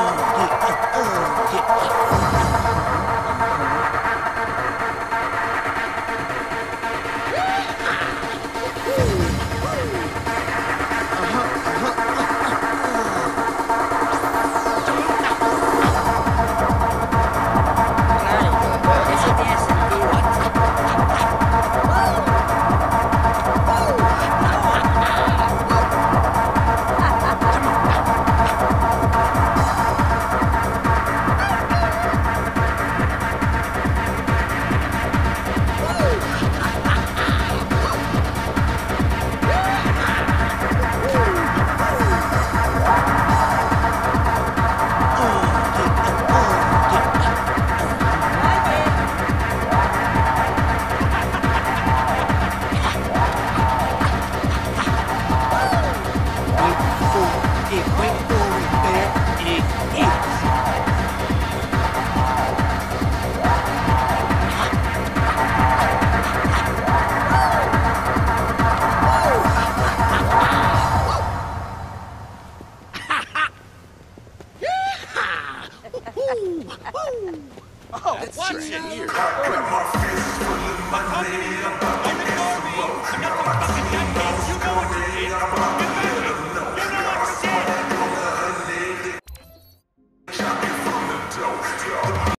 Ooh. Oh, That's watch it. years.